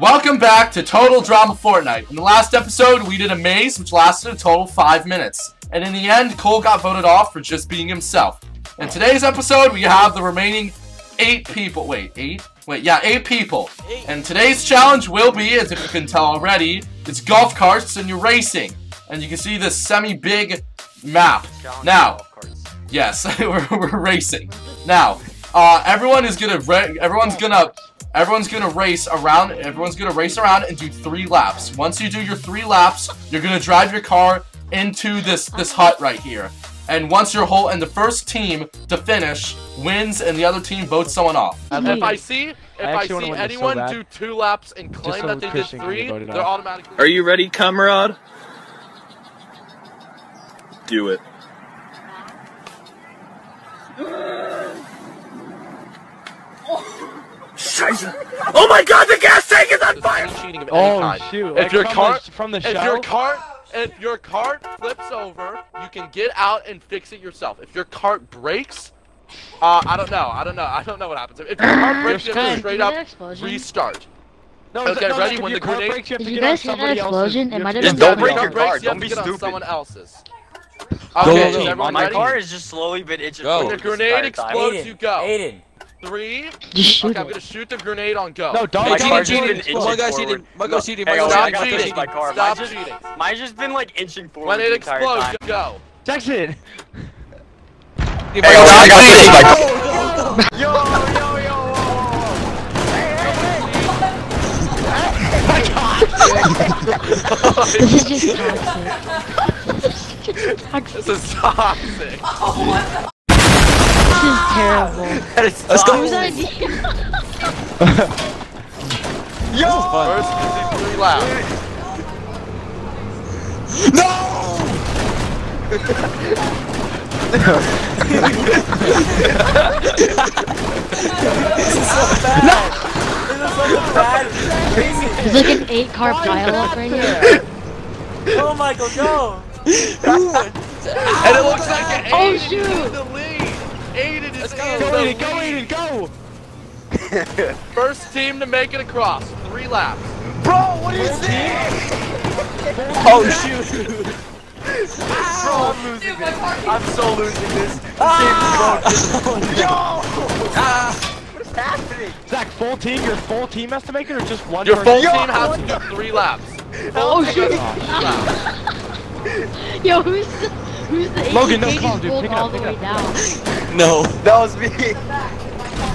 Welcome back to Total Drama Fortnite. In the last episode, we did a maze, which lasted a total 5 minutes. And in the end, Cole got voted off for just being himself. In today's episode, we have the remaining 8 people. Wait, 8? Wait, yeah, 8 people. And today's challenge will be, as if you can tell already, it's golf carts and you're racing. And you can see this semi-big map. Now, yes, we're, we're racing. Now, uh, everyone is gonna, everyone's gonna Everyone's gonna race around. Everyone's gonna race around and do three laps. Once you do your three laps, you're gonna drive your car into this this hut right here. And once you're whole, and the first team to finish wins, and the other team votes someone off. If I see, if I, I see anyone so do two laps and claim so that they did three, they're automatically. Are you ready, comrade? Do it. Oh. Oh my god, the gas tank is on fire! Oh shoot! If your cart from the if your cart if your cart flips over, you can get out and fix it yourself. If your cart breaks, uh, I don't know. I don't know. I don't know what happens. If your cart breaks, you have to straight up restart. No, okay, no, ready? When the grenade breaks, you have to get on somebody else's. It might have don't break your car. Don't be stupid. someone else's. Okay, go, go, My ready? car is just slowly been itching. When the grenade explodes, you go. Aiden. Three. Just shoot okay, I'm gonna shoot the grenade on go. No, don't my cheat, cheating. My guy's cheating. My guy's cheating. My guy's cheating. cheating. My car. Stop mine's cheating. Just, mine's just been like inching forward When it the explodes, time. go. Jackson. Hey, yo, I'm cheating. Yo, yo, yo. This is just toxic. This is toxic. Oh, this is terrible. That is Let's go. Whose idea? Yo! First, you do three laps. No! this is so bad. No! This is so bad. There's like an eight car pile up right here. Oh, Michael, go! and it looks like an Oh, shoot. Aiden is Let's go. in Go, Aiden. Go, lead. Aiden. Go. First team to make it across. Three laps. Bro, what is this? Oh, shoot. Bro, I'm losing this. I'm so losing this. Ah! Yo! Ah! What is happening? Zach, full team. Your full team has to make it, or just one? Your person? full Yo, team has to do three laps. Oh Full shoot! team has to do three laps. Yo, who's the who's the Logan, no, come on, dude, pick it up, pick it down? No. That was me.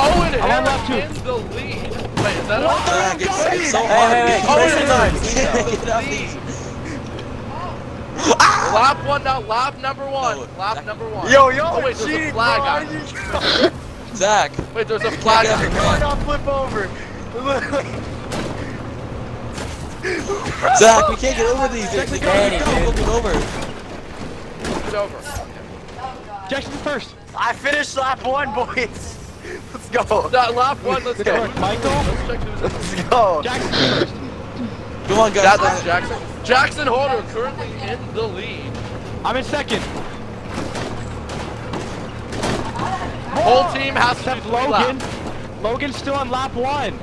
Owen I'm on lap two. In the lead. Wait, is that What? Owen? It's so Hey, hey, hard. hey, Get off these. Lap one now. Lap number one. Lap number one. Yo, yo, Oh wait, there's a flag bro. on. How did you Zach. Wait, there's a flag get on. out. Why not flip over? Zach, we can't get over these. Jackson, go. Danny, Go. dude. Get over. Get over. Jackson first. I finished lap one, boys. Let's go. That lap one. Let's go. Michael. Let's check who's Let's go. Jackson first. Come on, guys. That, that's Jackson. Jackson Holder currently in the lead. I'm in second. Whole team has to do Except three Logan. laps. Logan's still on lap one.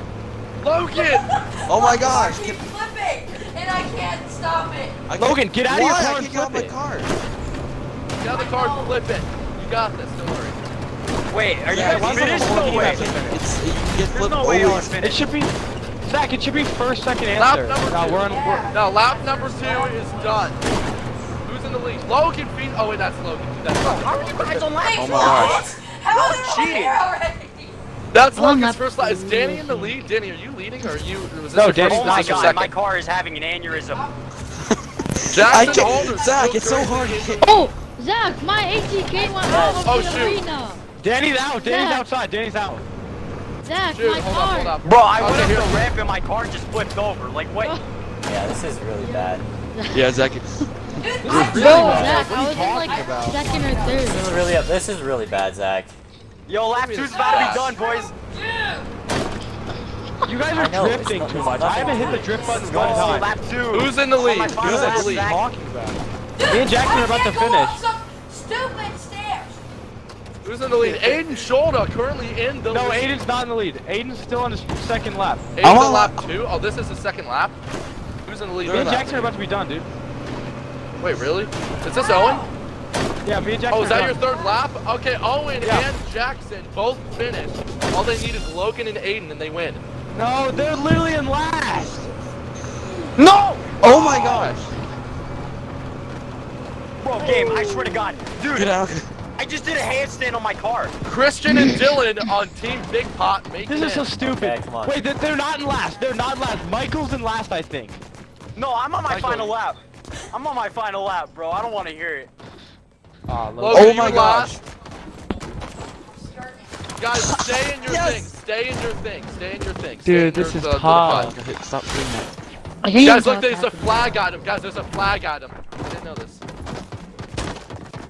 Logan! Oh my gosh. keep flipping, and I can't stop it. Logan, get out of your Why? car I can't get out flip my it. car. Get the car and flip it. You got this, don't worry. Wait, are you Yeah, guys the finished? No way. has to finish? It's you get There's flipped no way I always. was It should be Zach. It should be first, second Lap answer. number no, two. we're on. We're, No, lap number two is done. Who's in the lead? Logan feet. Oh wait, that's Logan. That's Logan. How are you guys on lap? Wait, Oh my gosh. How are they cheating. here already? That's Logan's not- first lap. Is Danny in the lead? Danny, are you leading or are you? Was this No, Danny's first Oh my lap or god, second? my car is having an aneurysm. Jackson I can't- Zach, it's so hard to currently- Oh, Zach, my ATK went all over Oh, the shoot. arena. Danny's out. Danny's Zach. outside. Danny's out. Zach, Dude, my hold up, car. up. Bro, I went Okay, up here. the ramp and my car just flipped over. Like what? Oh. Yeah, this is really bad. Yeah, Zach. Dude, Bro, I Zach, I was in like about? second or third. This is third. really this is really bad, Zach. Yo, lap two's about to be done, boys. Yeah. You guys are know, drifting too much. I haven't hit the drift button Let's one time. Lap two. Who's in the lead? Who's in the lead? Talking about? Dude, Me and Jackson are about to finish. stupid stairs. Who's in the lead? Aiden Shoulda currently in the No, lead. Aiden's not in the lead. Aiden's still on his second lap. Aiden's on on- lap two. Oh, this is the second lap. Who's in the lead? Me and? Jackson are about to be done, dude. Wait, really? Is this Owen? Yeah, me and Jackson Oh, is that your third lap? Okay, Owen Yeah. and Jackson both finished. All they need is Logan and Aiden, and they win. No, they're literally in last. No! Oh my gosh. Bro, game, I swear to God. Dude, Get out. I just did a handstand on my car. Christian and Dylan on Team Big Pot make This is so stupid. Okay, come on. Wait, they're, they're not in last. They're not in last. Michael's in last, I think. No, I'm on my Michael. final lap. I'm on my final lap, bro. I don't want to hear it. Oh, Logan, Oh my gosh. Guys, stay in your Yes. thing. Stay in your thing. Stay in your thing. Stay Dude, this your, is the- the tough. Stop doing that. Guys, look, there's a talk after flag item. Guys, there's a flag item.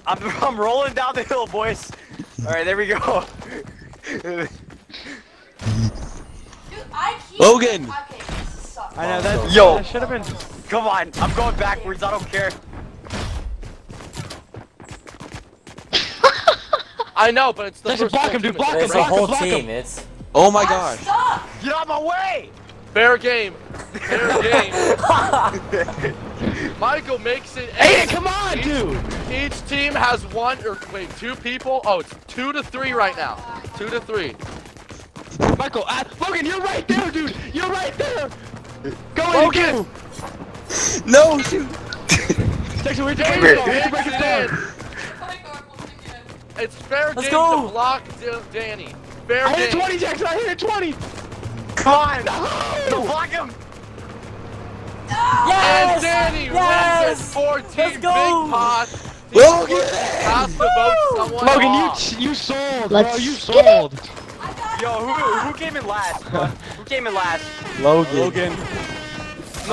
I'm, I'm rolling down the hill, boys. All right, there we go. Dude, I. Logan. Okay. I know that. Yo. That should have been. Come on, I'm going backwards. I don't care. I know, but it's the Jackson, first block him, dude, block event. It's a block him, whole block him. team. It's. Oh my I'm gosh. stuck. Get out of my way! Fair game. Fair game. Michael makes it. Aiden, eight. come on, dude. Each team has one or wait, two people. Oh, it's two to three right now. Two to three. Michael, uh, Logan, you're right there, dude. You're right there. Go Logan! Logan. No, shoot. Jackson, we have to Jason break it down. We have to break makes it it down. in. My God, we'll take it in. It's fair Let's game go. to block Danny. Fair I hit game. 20, Jackson. I hit 20. Come on! No, block him! And Yes! Danny Yes! wins it for Team Big go. Pot. Logan! has to vote someone Logan, off. you you sold, bro. Let's You sold. Yo, who, who came in last? who came in last? Logan. Logan.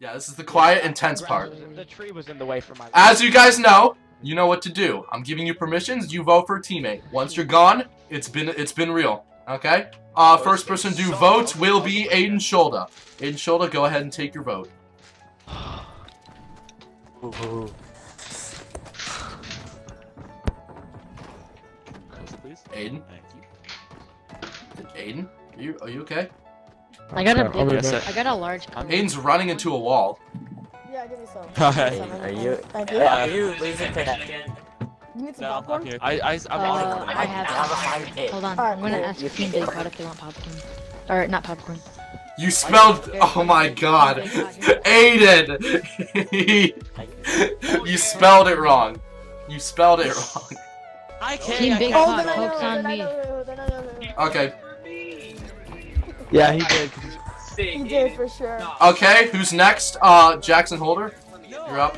Yeah, this is the quiet, intense part. The tree was in the way for my. As you guys know, you know what to do. I'm giving you permissions. You vote for a teammate. Once you're gone, it's been it's been real. Okay. Uh, first person to vote will be Aiden Shoulda. Aiden Shoulda, go ahead and take your vote. Aiden, Thank you. Aiden, are you are you okay? I got a Okay, I'll be big. I got a large. Aiden's running into a wall. Yeah, give me some. Give me some. Are you? Thank you. Are you losing again? You need some No, I'm popcorn? here. I, I, I'm Uh, on I have. have a fire pit. Hold on. Alright, I'm gonna cool. ask Team Big Pot if they want popcorn. Or not popcorn. You spelled. Oh my God, Aiden. you spelled it wrong. You spelled it wrong. I can't. Team I Big can't. Oh, Pot, then I know, Coke's then on me. know, then I know, then I know. Okay. Yeah, he did. He did for sure. Okay. Who's next? Uh, Jackson Holder. You're up.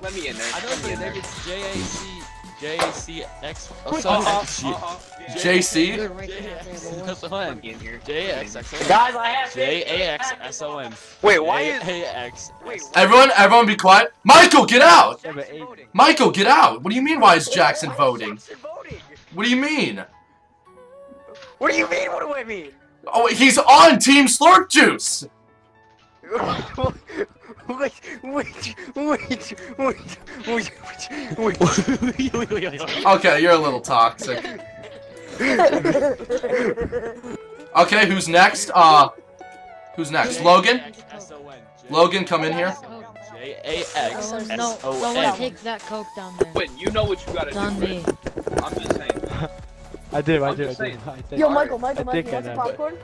Let me in there. I know Let the me in there. name is J A C J A C X. Oh. Uh-huh, uh-huh, JC. You're right there, boy. S O N. Let me in here. J A X X O N. Guys, I have J A X S O N. Wait, why is... J A X? Wait, Everyone, everyone, be quiet. Michael, get out. Yeah, but Aiden. Michael, get out. What do you mean? Why is Jackson voting? Jackson voting? What do you mean? What do you mean? What do I mean? Oh, he's on Team Slurp Juice. wait, wait, wait, wait, wait, wait. wait. Okay, you're a little toxic. Okay, who's next? Uh, who's next? Logan. S O N. Logan, come in here. J A X Oh, no, O no one N. take that coke down there. Wait, you know what you gotta It's do. on me. I'm just saying. I did. I I'm. I just did. saying. I did. Yo, Michael, Michael, I Michael, think you want some popcorn?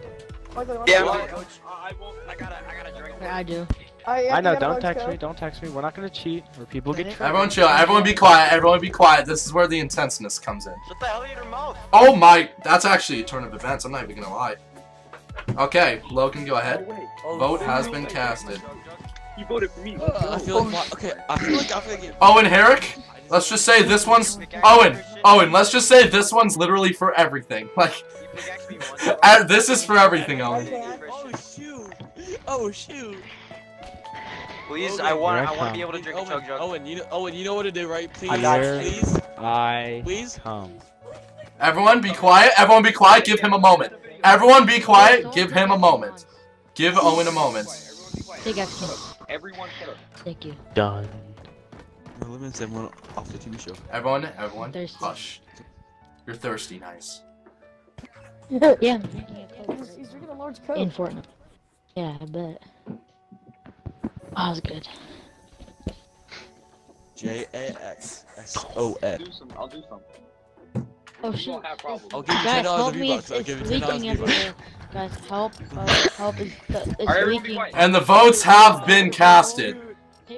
Michael, you want some I'm popcorn? coach. I won't. I gotta. I gotta drink. Yeah, I do. Alright, yeah, I know. you got a Don't text Coke? me. Don't text me. We're not gonna cheat, or people get Right. trapped. Everyone chill. Everyone be quiet. Everyone be quiet. This is where the intenseness comes in. Shut the hell in your mouth. Oh my, that's actually a turn of events. I'm not even gonna lie. Okay, Logan, go ahead. Wait, Vote has been casted. he voted for me. I feel like okay. I feel like I feel like. Owen Herrick. Let's just say this one's Owen. Owen. Let's just say this one's literally for everything. Like, uh, this is for everything, Owen. Oh shoot! Oh shoot! Please, Logan, I want. I I want to be able to drink Owen, a Owen, chug jug. Owen, you know, Owen, you know what to do, right? Please, I got you. please, I please. come. Everyone be quiet. Everyone be quiet. Give him a moment. Everyone be quiet. Give him a moment. Give Owen a moment. Take action. Everyone shut up. Thank you. Done. eliminates everyone off the TV show. Everyone, everyone, Thirsty. hush. You're thirsty, nice. Yeah, I'm drinking a Coke He's, he's drinking a large coke. in Fortnite. Yeah, I bet. Oh, that was good. J A X S O N. Do some. I'll do some. Oh You shoot. won't problems. I'll give you ten Guys, dollars help of me, V it's, bucks. I'll it's give you ten dollars leaking of V bucks. everywhere. Guys, help, uh, help, it's, it's Alright, leaking. And the votes have been casted.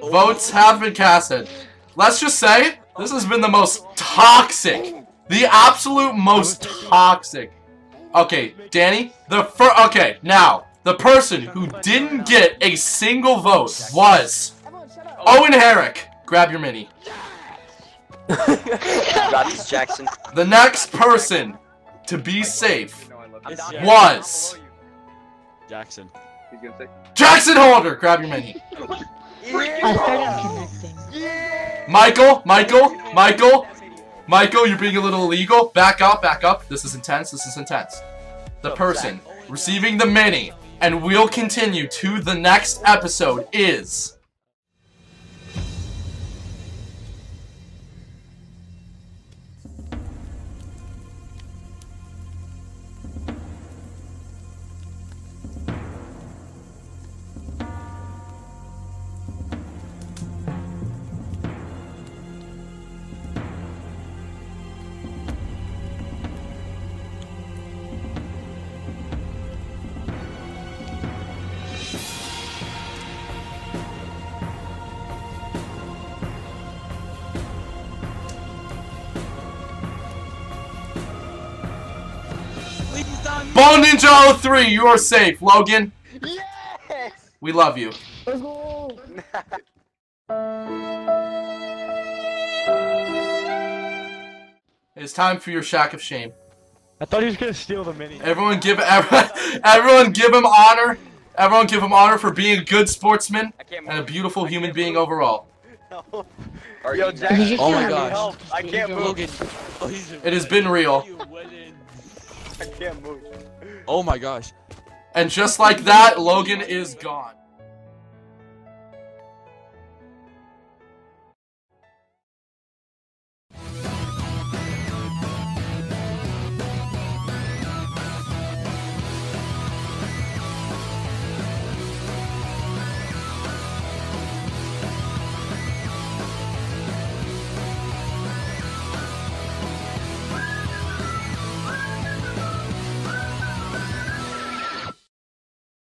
Votes have been casted. Let's just say, this has been the most toxic. The absolute most toxic. Okay, Danny, the fir- okay, now, the person who didn't get a single vote was Everyone, shut up. Owen Herrick. Grab your mini. Got Jackson. The next person to be safe You know I love I'm you. down Yeah. here. was Jackson. He's gonna say. Jackson Holder. Grab your mini. I started connecting. Michael, Michael, Michael, Michael, you're being a little illegal. Back up, back up. This is intense. This is intense. The person receiving the mini and we'll continue to the next episode is Bone Ninja 03. You are safe, Logan. Yes! We love you. Let's go. It's time for your shack of shame. I thought he was gonna steal the mini. Everyone give everyone, everyone give him honor. Everyone give him honor for being a good sportsman and a beautiful I human being move. overall. Are Yo, you- Jackson. Oh my gosh. Help! I can't move. Logan. Oh, It has been real. I can't move. Oh my gosh. And just like that, Logan is gone.